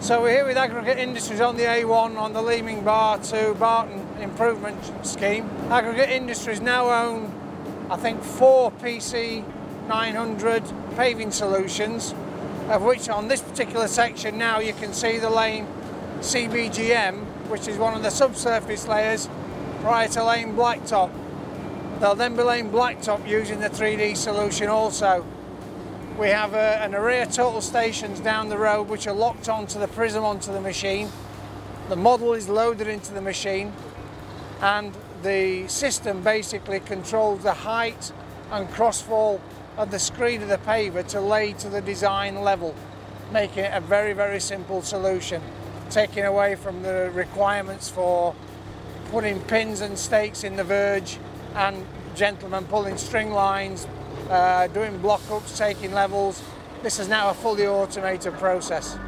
So we're here with Aggregate Industries on the A1 on the Leeming Bar to Barton improvement scheme. Aggregate Industries now own, I think, four PC 900 paving solutions, of which on this particular section now you can see the lane CBGM, which is one of the subsurface layers prior to laying blacktop. They'll then be laying blacktop using the 3D solution also. We have a, an array of total stations down the road which are locked onto the prism onto the machine. The model is loaded into the machine and the system basically controls the height and crossfall of the screed of the paver to lay to the design level, making it a very, very simple solution, taking away from the requirements for putting pins and stakes in the verge and gentlemen pulling string lines, uh, doing block ups, taking levels. This is now a fully automated process.